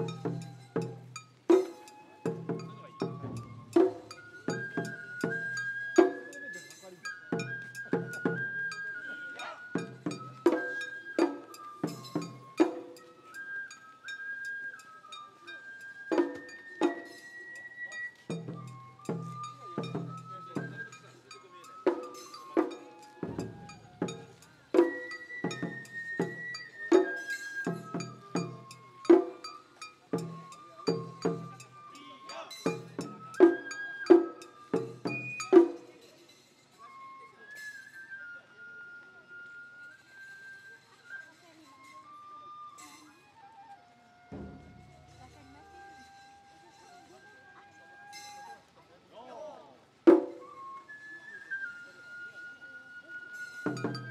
you you.